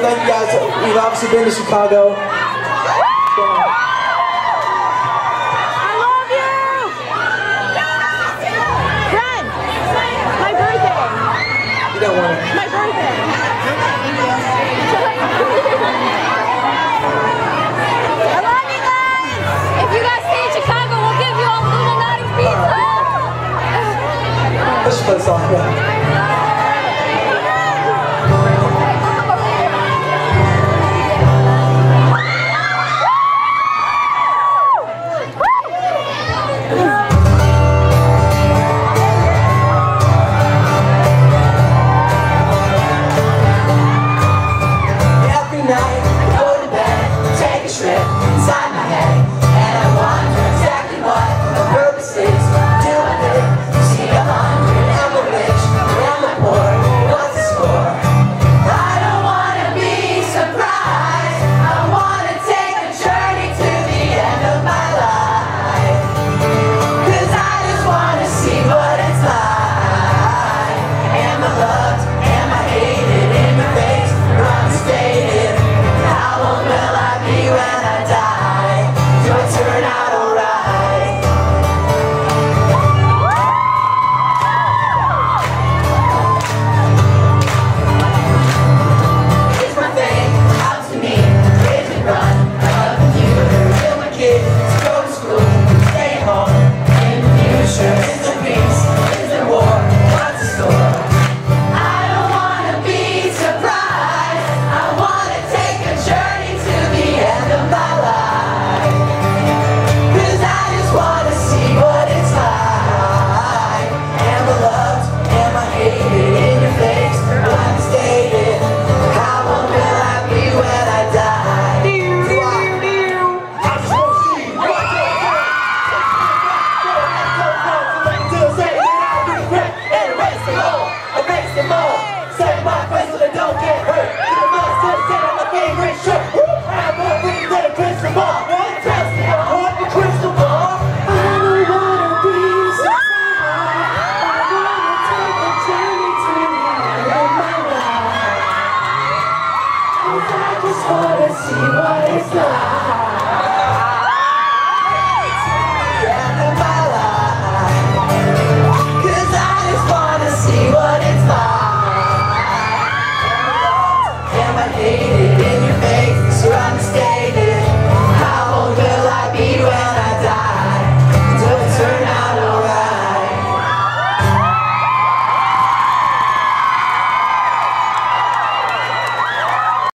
Thank you guys. We've obviously been to Chicago. tonight them all. My face so they don't get hurt. Get them all, set, set on. I'm gonna the crystal ball. I the crystal ball. I don't wanna be so. I wanna take a journey to my life. I just wanna see what it's like. I.